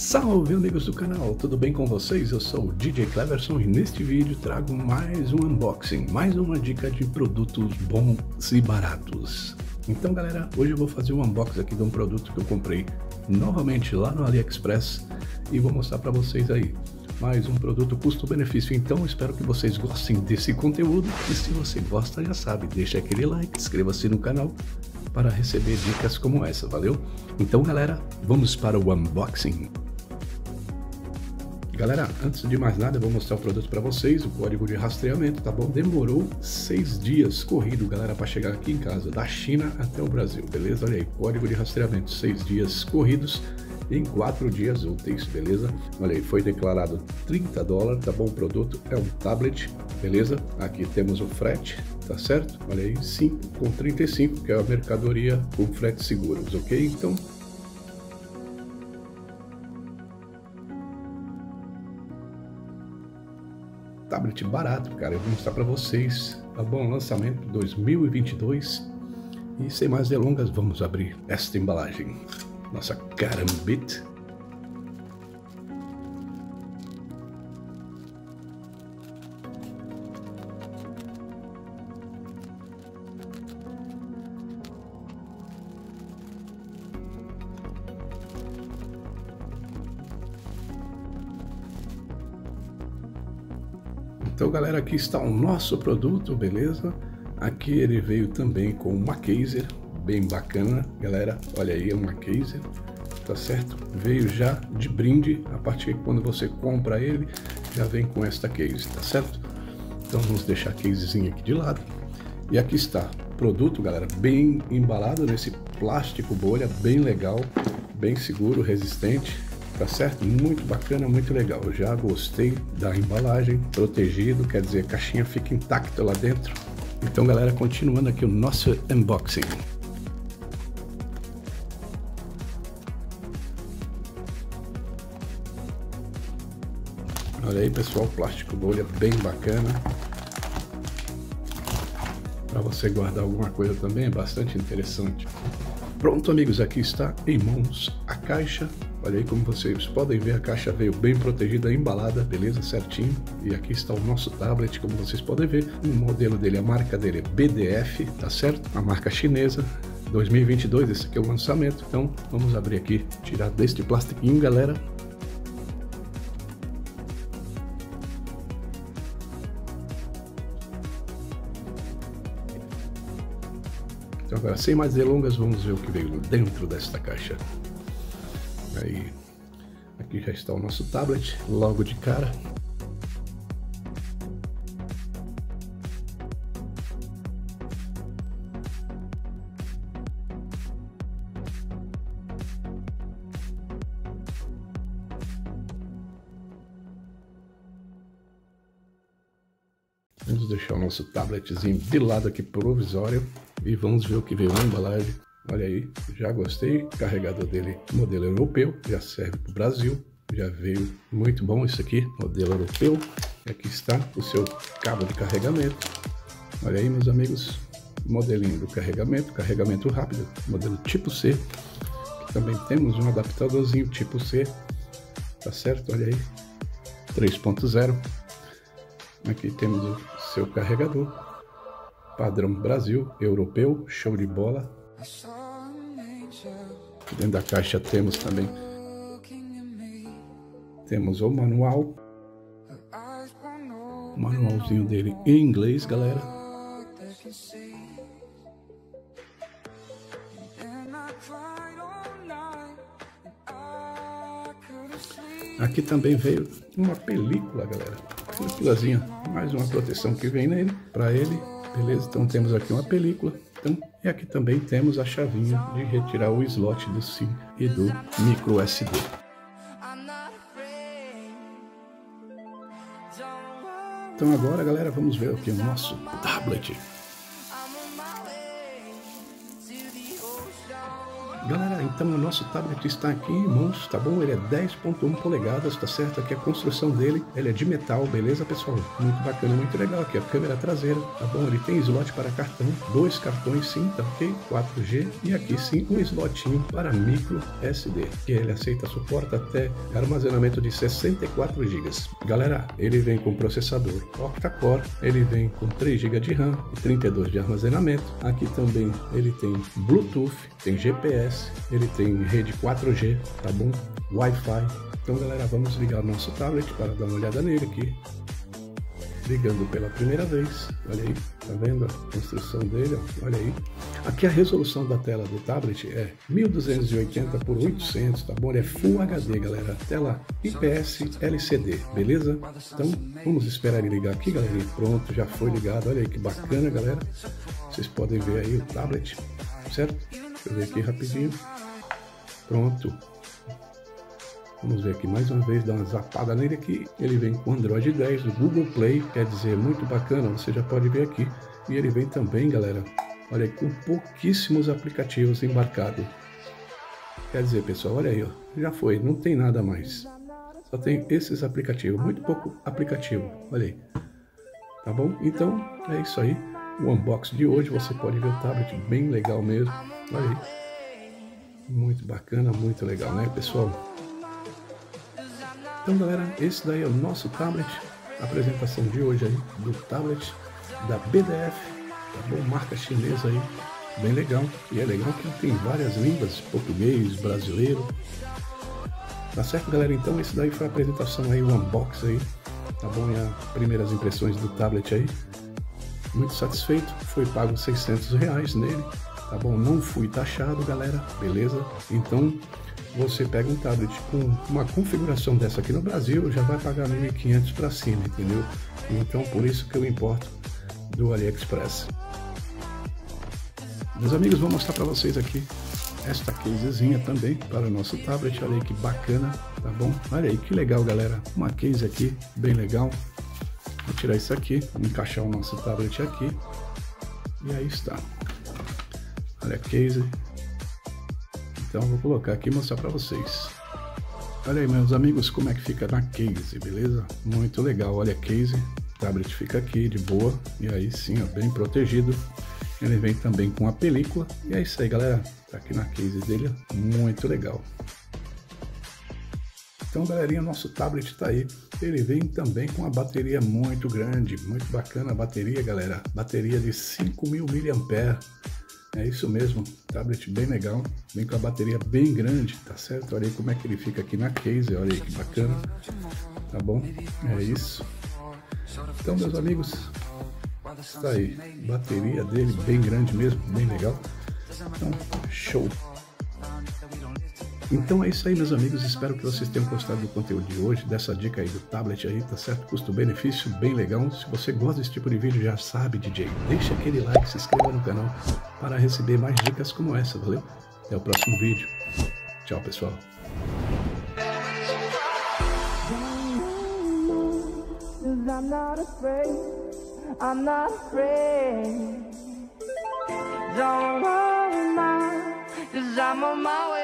Salve amigos do canal, tudo bem com vocês? Eu sou o DJ Cleverson e neste vídeo trago mais um unboxing, mais uma dica de produtos bons e baratos. Então galera, hoje eu vou fazer um unboxing aqui de um produto que eu comprei novamente lá no AliExpress e vou mostrar para vocês aí. Mais um produto custo-benefício, então espero que vocês gostem desse conteúdo e se você gosta já sabe, deixa aquele like, inscreva-se no canal para receber dicas como essa, valeu? Então galera, vamos para o unboxing. Galera, antes de mais nada, eu vou mostrar o produto para vocês, o código de rastreamento, tá bom? Demorou seis dias corrido, galera, para chegar aqui em casa, da China até o Brasil, beleza? Olha aí, código de rastreamento, seis dias corridos em quatro dias úteis, beleza? Olha aí, foi declarado 30 dólares, tá bom? O produto é um tablet, beleza? Aqui temos o frete, tá certo? Olha aí, 5 com 35, que é a mercadoria com frete seguros, ok? Então, tablet barato, cara. Eu vou mostrar para vocês. Tá bom? Lançamento 2022. E sem mais delongas, vamos abrir esta embalagem. Nossa carambit Então, galera, aqui está o nosso produto, beleza? Aqui ele veio também com uma caser, bem bacana, galera. Olha aí, é uma caser, tá certo? Veio já de brinde, a partir de quando você compra ele, já vem com esta case, tá certo? Então vamos deixar a casezinha aqui de lado. E aqui está, produto, galera, bem embalado nesse plástico bolha, bem legal, bem seguro, resistente, tá certo? Muito bacana, muito legal. Já gostei da embalagem, protegido, quer dizer, a caixinha fica intacta lá dentro. Então, galera, continuando aqui o nosso unboxing. Olha aí, pessoal, plástico bolha bem bacana. Para você guardar alguma coisa também é bastante interessante. Pronto, amigos, aqui está em mãos a caixa Olha aí como vocês podem ver, a caixa veio bem protegida, embalada, beleza? Certinho. E aqui está o nosso tablet, como vocês podem ver. O modelo dele, a marca dele é BDF, tá certo? A marca chinesa. 2022, esse aqui é o lançamento. Então, vamos abrir aqui, tirar deste plastiquinho, galera. Então agora, sem mais delongas, vamos ver o que veio dentro desta caixa. Aí, aqui já está o nosso tablet, logo de cara. Vamos deixar o nosso tabletzinho de lado aqui provisório e vamos ver o que veio na embalagem. Olha aí, já gostei. Carregador dele, modelo europeu, já serve para o Brasil. Já veio muito bom isso aqui, modelo europeu. Aqui está o seu cabo de carregamento. Olha aí, meus amigos, modelinho do carregamento, carregamento rápido, modelo tipo C. Também temos um adaptadorzinho tipo C, tá certo? Olha aí, 3.0. Aqui temos o seu carregador, padrão Brasil, europeu, show de bola. Dentro da caixa temos também temos o manual, o manualzinho dele em inglês, galera. Aqui também veio uma película, galera. Películazinha, mais uma proteção que vem nele, para ele. Beleza? Então temos aqui uma película. Então, e aqui também temos a chavinha de retirar o slot do SIM e do micro SD. Então agora, galera, vamos ver aqui o nosso tablet. Galera, então o nosso tablet está aqui em mãos, tá bom? Ele é 10.1 polegadas, tá certo? Aqui a construção dele, ele é de metal, beleza, pessoal? Muito bacana, muito legal. Aqui a câmera traseira, tá bom? Ele tem slot para cartão, dois cartões sim, tá ok? 4G e aqui sim um slotinho para micro SD, que ele aceita, suporta até armazenamento de 64 GB. Galera, ele vem com processador octa-core, ele vem com 3 GB de RAM e 32 de armazenamento. Aqui também ele tem Bluetooth, tem GPS, ele tem rede 4G, tá bom? Wi-Fi. Então, galera, vamos ligar o nosso tablet para dar uma olhada nele aqui. Ligando pela primeira vez, olha aí, tá vendo a construção dele? Ó, olha aí. Aqui a resolução da tela do tablet é 1280 por 800, tá bom? Ele é Full HD, galera. Tela IPS LCD, beleza? Então, vamos esperar ele ligar aqui, galerinha. Pronto, já foi ligado. Olha aí que bacana, galera. Vocês podem ver aí o tablet, certo? Deixa eu ver aqui rapidinho. Pronto. Vamos ver aqui mais uma vez, dar uma zapada nele aqui. Ele vem com Android 10 do Google Play, quer dizer, muito bacana, você já pode ver aqui. E ele vem também, galera, olha aí, com pouquíssimos aplicativos embarcados. Quer dizer, pessoal, olha aí, ó, já foi, não tem nada mais. Só tem esses aplicativos, muito pouco aplicativo, olha aí. Tá bom? Então, é isso aí. O unboxing de hoje, você pode ver o tablet bem legal mesmo. Olha aí. Muito bacana, muito legal, né, pessoal? Então, galera, esse daí é o nosso tablet. apresentação de hoje aí do tablet da BDF, tá bom? Marca chinesa aí, bem legal. E é legal que tem várias línguas, português, brasileiro. Tá certo, galera? Então, esse daí foi a apresentação aí, o unbox aí, tá bom? E as primeiras impressões do tablet aí. Muito satisfeito, foi pago 600 reais nele, tá bom? Não fui taxado, galera, beleza? Então, você pega um tablet com uma configuração dessa aqui no Brasil, já vai pagar 1.500 para cima, entendeu? Então por isso que eu importo do AliExpress. Meus amigos, vou mostrar para vocês aqui esta casezinha também para o nosso tablet. Olha aí que bacana, tá bom? Olha aí que legal, galera. Uma case aqui, bem legal. Vou tirar isso aqui, encaixar o nosso tablet aqui. E aí está. Olha a case, então vou colocar aqui e mostrar para vocês. Olha aí meus amigos como é que fica na case, beleza? Muito legal, olha a case, o tablet fica aqui de boa. E aí sim, ó, bem protegido. Ele vem também com a película. E é isso aí galera, tá aqui na case dele, muito legal. Então galerinha, nosso tablet está aí, ele vem também com uma bateria muito grande, muito bacana a bateria galera, bateria de 5000 mAh é isso mesmo, tablet bem legal, vem com a bateria bem grande, tá certo? Olha aí como é que ele fica aqui na case, olha aí que bacana, tá bom? É isso. Então, meus amigos, está aí, bateria dele bem grande mesmo, bem legal. Então, show! Então é isso aí, meus amigos. Espero que vocês tenham gostado do conteúdo de hoje, dessa dica aí do tablet aí, tá certo? Custo-benefício bem legal. Se você gosta desse tipo de vídeo, já sabe, DJ. Deixa aquele like, se inscreva no canal para receber mais dicas como essa, valeu? Até o próximo vídeo. Tchau, pessoal. Cause I'm on my way